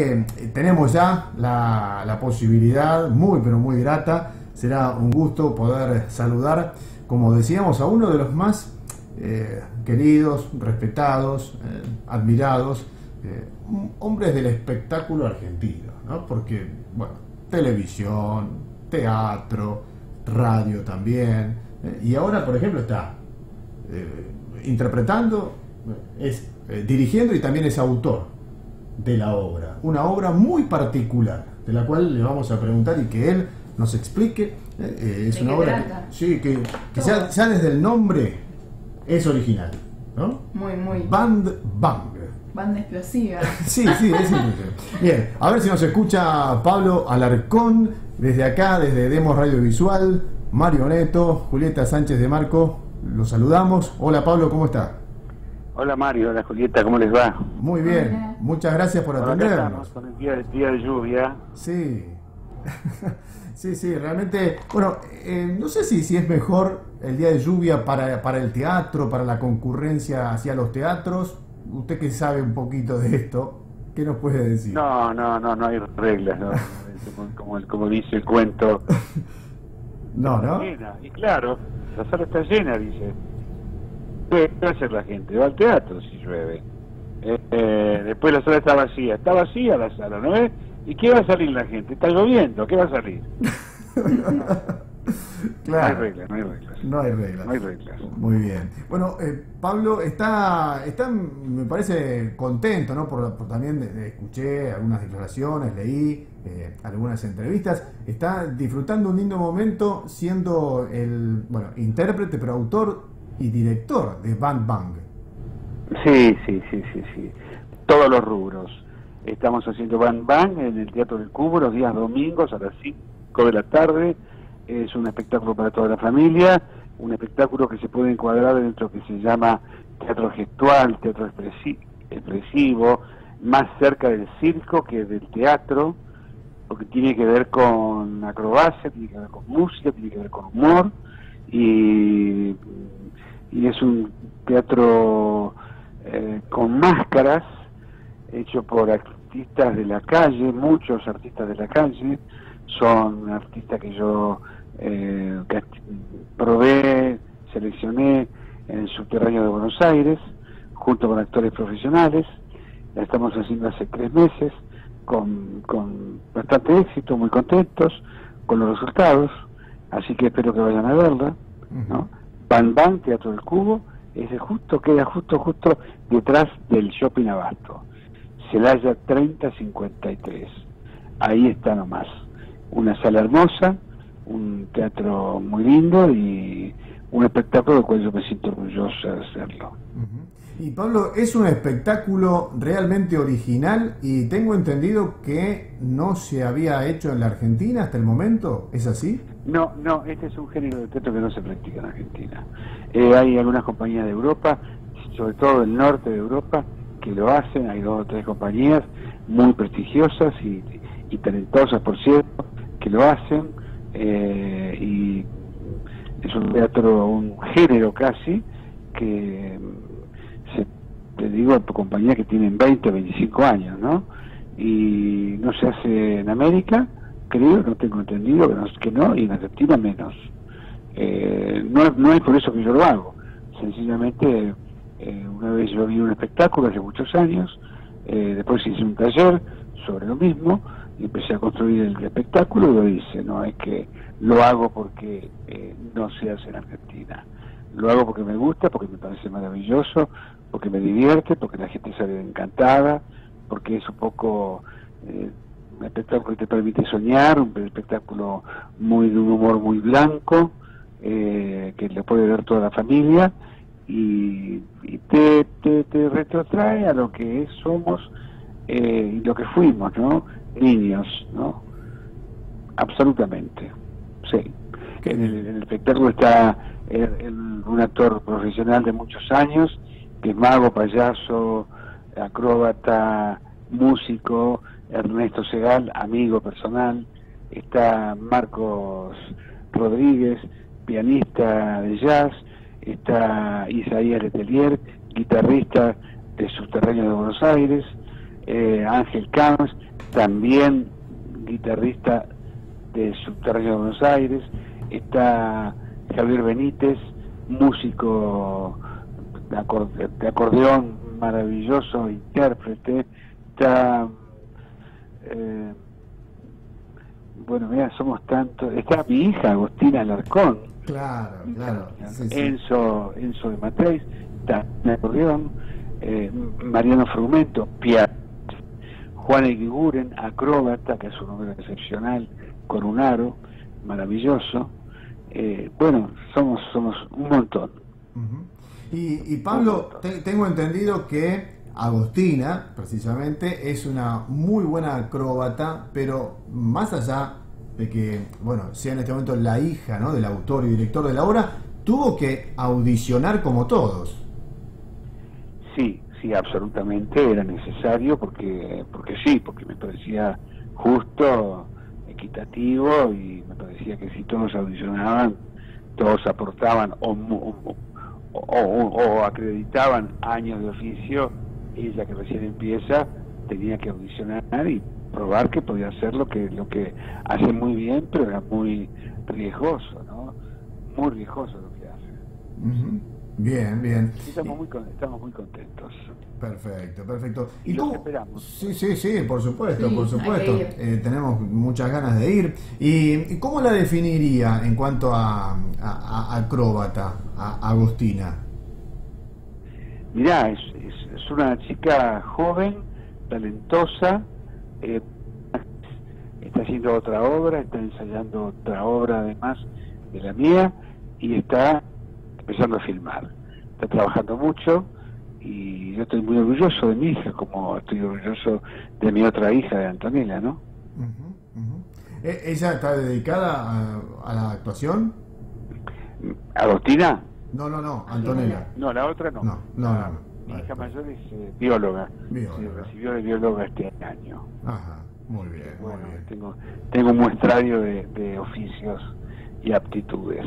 Eh, tenemos ya la, posibilidad, muy pero muy grata, será un gusto poder saludar, como decíamos, a uno de los más eh, queridos, respetados, eh, admirados, hombres del espectáculo argentino, ¿no? porque, bueno, televisión, teatro, radio también, y ahora, por ejemplo, está interpretando, es dirigiendo y también es autor de la obra. Una obra muy particular, de la cual le vamos a preguntar y que él nos explique. Eh, eh, es una obra sí, que, que ya, desde el nombre es original. ¿no? Muy, muy. Band Bang. Banda explosiva. sí, sí, es Bien, a ver si nos escucha Pablo Alarcón desde acá, desde Demos Radio Visual, Mario Neto, Julieta Sánchez de Marco. Los saludamos. Hola Pablo, ¿cómo está? Hola Mario, hola Julieta, ¿cómo les va? Muy bien, muchas gracias por atendernos. con el día, de lluvia. Sí, sí, sí, realmente, bueno, eh, no sé si, si es mejor el día de lluvia para, para el teatro, para la concurrencia hacia los teatros. Usted que sabe un poquito de esto, ¿qué nos puede decir? No, no, no, no hay reglas, ¿no? como, como, dice el cuento. no, ¿no? y claro, la sala está llena, dice. ¿Qué va a hacer la gente? Va al teatro si llueve. Eh, eh, después la sala está vacía. Está vacía la sala, ¿no ves? ¿Y qué va a salir la gente? Está lloviendo, ¿qué va a salir? No hay reglas, no hay reglas. No hay reglas. Muy bien. Bueno, eh, Pablo está, está, me parece, contento, ¿no? Por, también escuché algunas declaraciones, leí algunas entrevistas. Está disfrutando un lindo momento siendo el, bueno, intérprete, pero autor y director de Bang Bang. Sí, sí, sí, sí, sí. Todos los rubros. Estamos haciendo Bang Bang en el Teatro del Cubo los días domingos a las 5 de la tarde. Es un espectáculo para toda la familia, un espectáculo que se puede encuadrar dentro que se llama teatro gestual, teatro expresivo, más cerca del circo que del teatro, porque tiene que ver con acrobacia, tiene que ver con música, tiene que ver con humor y y es un teatro eh, con máscaras, hecho por artistas de la calle, muchos artistas de la calle, son artistas que yo eh, probé, seleccioné en el subterráneo de Buenos Aires, junto con actores profesionales, la estamos haciendo hace tres meses, con, con bastante éxito, muy contentos con los resultados, así que espero que vayan a verla, ¿no? Ban Teatro del Cubo, ese justo, queda justo, justo detrás del Shopping Abasto. Celaya 3053. Ahí está nomás. Una sala hermosa, un teatro muy lindo y un espectáculo del cual yo me siento orgulloso de hacerlo. Y Pablo, es un espectáculo realmente original y tengo entendido que no se había hecho en la Argentina hasta el momento, ¿es así? No, no, este es un género de teatro que no se practica en Argentina. Eh, hay algunas compañías de Europa, sobre todo del norte de Europa, que lo hacen, hay dos o tres compañías muy prestigiosas y, talentosas, por cierto, que lo hacen, eh, y es un teatro, un género casi, que te digo, compañías que tienen 20, 25 años, ¿no? Y no se hace en América, creo, no tengo entendido que no, que no y en Argentina menos. Eh, no, es por eso que yo lo hago, sencillamente eh, una vez yo vi un espectáculo hace muchos años, eh, después hice un taller sobre lo mismo y empecé a construir el espectáculo y lo hice, no es que lo hago porque no se hace en Argentina, lo hago porque me gusta, porque me parece maravilloso, porque me divierte, porque la gente sale encantada, porque es un poco eh, un espectáculo que te permite soñar, un espectáculo muy de un humor muy blanco, eh, que le puede ver toda la familia y, te, te, retrotrae a lo que somos eh, y lo que fuimos, ¿no? Niños, ¿no? Absolutamente, sí. En el, en el espectáculo está un actor profesional de muchos años, que es mago, payaso, acróbata, músico, Ernesto Segal, amigo personal, está Marcos Rodríguez, pianista de jazz, está Isaías Letelier, guitarrista de Subterráneo de Buenos Aires, eh, Ángel Camps, también guitarrista de Subterráneo de Buenos Aires, está Javier Benítez, músico de, acordeón maravilloso, intérprete, está, eh, bueno, mira, somos tantos, está mi hija Agostina Alarcón, claro, claro, Enzo, Enzo de Matreis, está en acordeón, eh, Mariano Frumento, piano, Juan Eguiguren, acróbata, que es un hombre excepcional, con un aro, maravilloso, eh, bueno, somos, somos un montón. Y, Pablo, tengo entendido que Agostina, precisamente, es una muy buena acróbata, pero más allá de que, bueno, sea en este momento la hija ¿no? del autor y director de la obra, tuvo que audicionar como todos. Sí, sí, absolutamente era necesario porque, porque sí, porque me parecía justo, equitativo y me parecía que si todos audicionaban, todos aportaban o, o, acreditaban años de oficio, ella que recién empieza tenía que audicionar y probar que podía hacer lo que lo que hace muy bien, pero era muy riesgoso, ¿no? Muy riesgoso lo que hace. Bien, bien. Estamos muy, estamos muy contentos. Perfecto, perfecto. ¿Y, tú? esperamos. Sí, sí, sí, por supuesto, por supuesto. Eh, tenemos muchas ganas de ir. ¿Y cómo la definiría en cuanto a, acróbata, a Agostina? Mirá, es, es, una chica joven, talentosa, eh, está haciendo otra obra, está ensayando otra obra además de la mía y está empezando a filmar. Está trabajando mucho y yo estoy muy orgulloso de mi hija, como estoy orgulloso de mi otra hija, de Antonella, ¿no? ¿E-, ¿Ella está dedicada a, la actuación? ¿Agostina? No, no, no, Antonella. No, la otra no. No, no, no. Mi hija mayor es eh, bióloga. recibió de bióloga este año. Ajá, muy bien. Bueno, muy bien. Tengo, tengo un muestrario de, de oficios y aptitudes.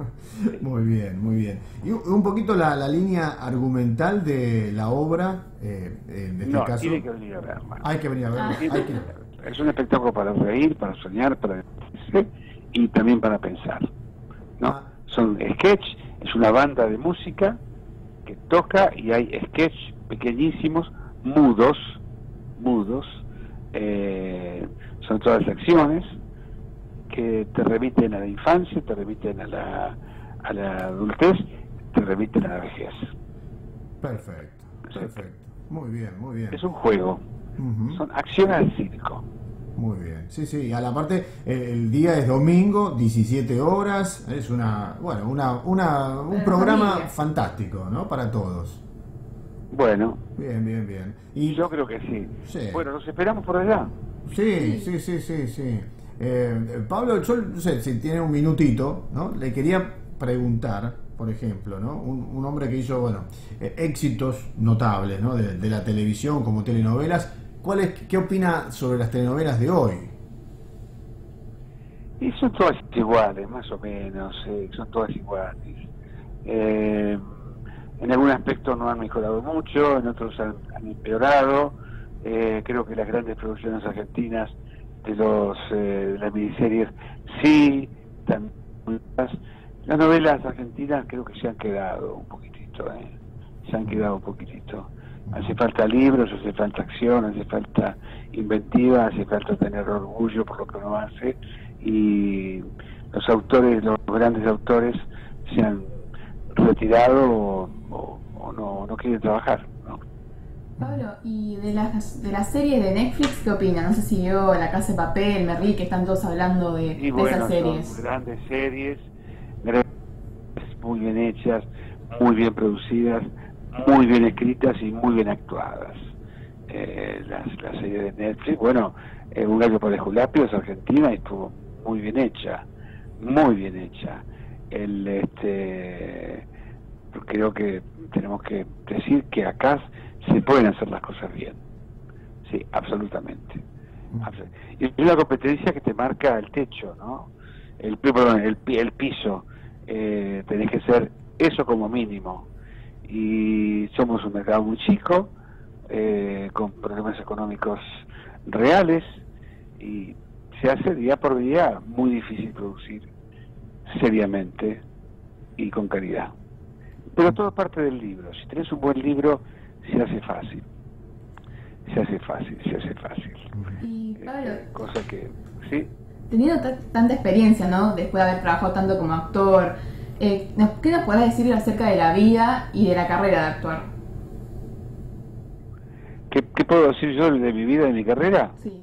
muy bien, muy bien. Y un poquito la, la línea argumental de la obra, eh, en este no, caso. Tiene que venir a verla. Hay que venir a verla. Es un espectáculo para reír, para soñar, para y también para pensar. ¿no? Ah. Son sketch, es una banda de música que toca y hay sketch pequeñísimos, mudos, mudos, eh, son todas secciones que te remiten a la infancia, te remiten a la, a la adultez, te remiten a la vejez. Perfecto, perfecto. Muy bien, muy bien. Es un juego. Son acciones del circo. Muy bien, sí, sí, a la parte, el día es domingo, 17 horas, es una, bueno, una, una, un programa fantástico, ¿no? Para todos. Bueno. Bien, bien, bien. Y yo creo que sí. sí. Bueno, nos esperamos por allá. Sí, sí, sí, sí, sí. Eh, Pablo, yo no sé si tiene un minutito, ¿no? Le quería preguntar, por ejemplo, ¿no? Un, hombre que hizo, bueno, eh, éxitos notables, ¿no? De, la televisión como telenovelas. ¿Cuál es, ¿Qué opina sobre las telenovelas de hoy? Son todas iguales, más o menos, eh, son todas iguales. en algún aspecto no han mejorado mucho, en otros han, empeorado. creo que las grandes producciones argentinas de los eh, de las miniseries sí también las novelas argentinas creo que se han quedado un poquitito ¿eh? se han quedado un poquitito hace falta libros hace falta acción hace falta inventiva hace falta tener orgullo por lo que uno hace y los autores los grandes autores se han retirado o, o no, no quieren trabajar Pablo, ¿y de las, de las series de Netflix qué opinas? No sé si vio La Casa de Papel, Merlí, que están todos hablando de, esas series. Son grandes series, muy bien hechas, muy bien producidas, muy bien escritas y muy bien actuadas. Eh, las, la serie de Netflix, bueno, eh, Un gallo para Julapio es argentina y estuvo muy bien hecha, muy bien hecha. El, este, creo que tenemos que decir que acá se pueden hacer las cosas bien. Sí, absolutamente. Y es una competencia que te marca el techo, ¿no? El, perdón, el, el piso. Eh, tenés que ser eso como mínimo. Y somos un mercado muy chico, eh, con problemas económicos reales y se hace día por día muy difícil producir seriamente y con calidad. Pero todo parte del libro. Si tenés un buen libro, se hace fácil. Se hace fácil, se hace fácil. Y Pablo, eh, cosa que, sí. Teniendo tanta experiencia, ¿no? Después de haber trabajado tanto como actor, eh, ¿qué nos podés decir acerca de la vida y de la carrera de actuar? ¿Qué, qué puedo decir yo de mi vida, de mi carrera? Sí.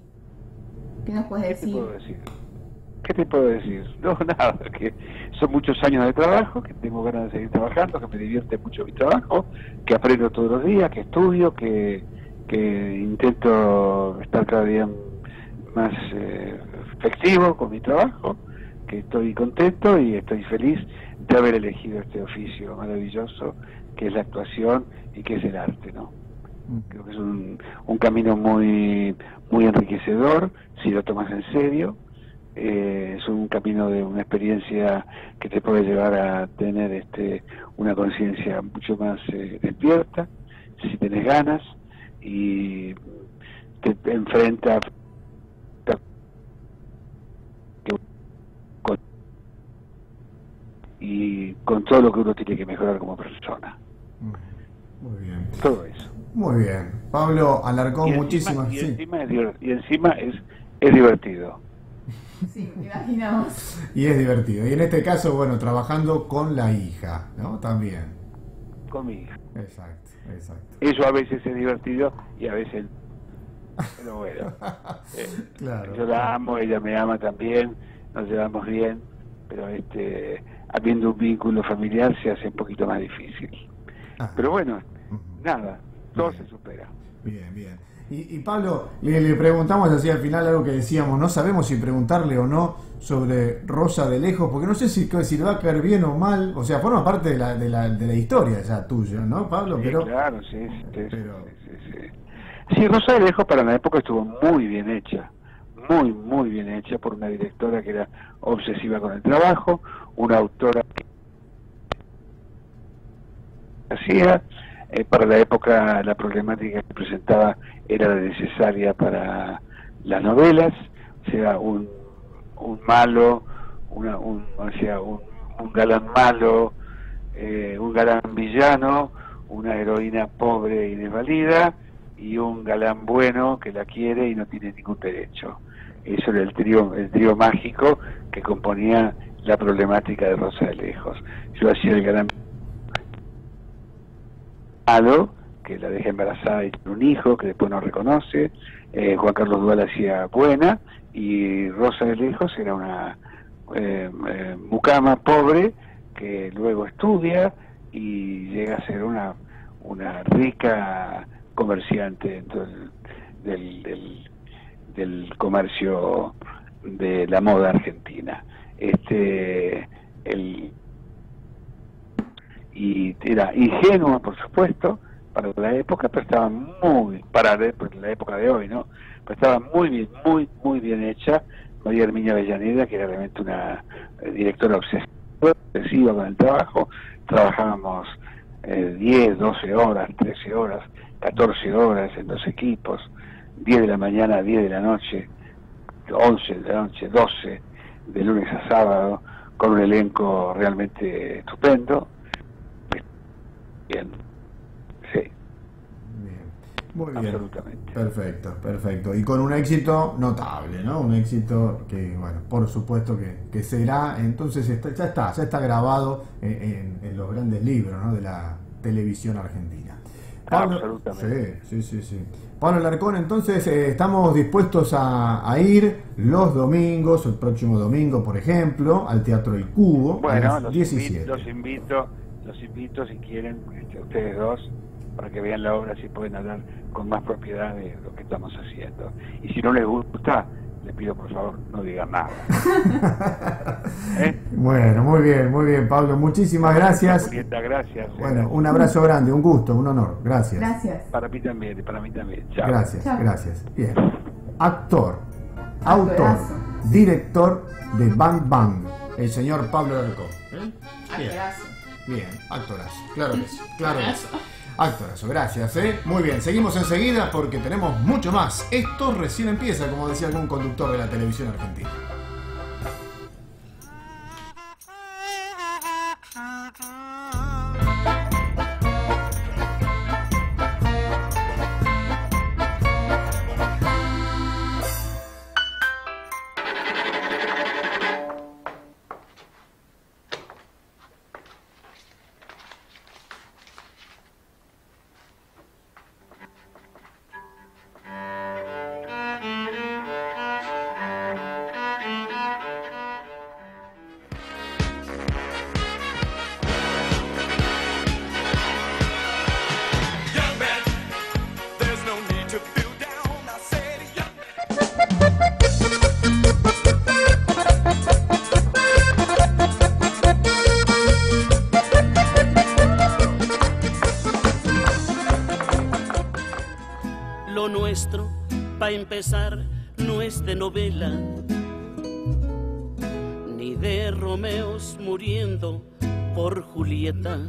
¿Qué nos puedes ¿Qué decir? te puedo decir? ¿Qué te puedo decir? No, nada, que son muchos años de trabajo, que tengo ganas de seguir trabajando, que me divierte mucho mi trabajo, que aprendo todos los días, que estudio, que, que intento estar cada día más eh, efectivo con mi trabajo, que estoy contento y estoy feliz de haber elegido este oficio maravilloso que es la actuación y que es el arte, ¿no? Creo que es un, un camino muy muy enriquecedor si lo tomas en serio. Eh, es un camino de una experiencia que te puede llevar a tener este una conciencia mucho más eh, despierta si tenés ganas y te enfrenta y con todo lo que uno tiene que mejorar como persona. Muy bien. Todo eso. Muy bien. Pablo Alarcón, Y encima- muchísimas Y sí. encima, es, y encima es, es divertido. Sí, imaginamos. Y es divertido. Y en este caso, bueno, trabajando con la hija, ¿no? También. Con mi hija. Exacto, exacto. Eso a veces es divertido y a veces pero bueno eh, Claro. yo la amo ella me ama también nos llevamos bien pero este habiendo un vínculo familiar se hace un poquito más difícil Ah, pero bueno nada todo Bien. se supera Bien, bien. Y, y Pablo, le, le preguntamos así al final algo que decíamos, no sabemos si preguntarle o no sobre Rosa de Lejos, porque no sé si, si le va a caer bien o mal, o sea, forma parte de la, de la, de la historia ya tuya, ¿no, Pablo? Sí, Pero, claro sí, pero- sí, sí, sí. Sí, Rosa de Lejos para la época estuvo muy bien hecha muy muy bien hecha por una directora que era obsesiva con el trabajo una autora que hacía eh, para la época la problemática que presentaba era necesaria para las novelas o sea un, malo una, un, o sea, un galán malo eh, un galán villano una heroína pobre y desvalida y un galán bueno que la quiere y no tiene ningún derecho. Eso era el trío el trío mágico que componía la problemática de Rosa de Lejos. Yo hacía el galán que la deja embarazada y tiene un hijo que después no reconoce. Eh, Juan Carlos Duval hacía buena y Rosa de Lejos era una eh, eh, mucama pobre que luego estudia y llega a ser una una rica comerciante dentro del, del, comercio de la moda argentina. Este el y era ingenua por supuesto para la época pero estaba muy para la, época de hoy no pero estaba muy bien muy muy bien hecha. María Herminia Avellaneda que era realmente una eh, directora obsesiva con el trabajo. Trabajábamos eh, 10, 12 horas, 13 horas, 14 horas en dos equipos, 10 de la mañana, 10 de la noche, 11 de la noche, 12, de lunes a sábado, con un elenco realmente estupendo. Bien. Muy bien. absolutamente. Perfecto, perfecto. Y con un éxito notable, ¿no? Un éxito que, bueno, por supuesto que, que será, entonces está- ya está, ya está grabado en, en- en los grandes libros, ¿no? De la televisión argentina. Absolutamente. Sí, sí, sí, sí. Pablo Larcón, entonces eh, estamos dispuestos a, a ir los domingos, el próximo domingo, por ejemplo, al Teatro El Cubo, a Bueno, las los 17. invito, los invito, los invito si quieren, este, ustedes dos, para que vean la obra si pueden hablar con más propiedad de lo que estamos haciendo. Y si no les gusta, les pido por favor no digan nada. ¿Eh? Bueno, muy bien, muy bien, Pablo. Muchísimas gracias. Julieta, gracias. Bueno, un abrazo grande, un gusto, un honor. Gracias. Gracias. Para mí también, para mí también. Chao. Gracias, Chao. gracias. Bien. Actor, autor, Actorazo. director de Bang Bang, el señor Pablo Larcón. ¿Eh? Bien, Actorazo. bien, actorazo. Claro que sí, claro que sí. Actorazo, gracias, ¿eh? Muy bien, seguimos enseguida porque tenemos mucho más. Esto recién empieza, como decía algún conductor de la televisión argentina. Empezar, no es de novela, ni de Romeos muriendo por Julietas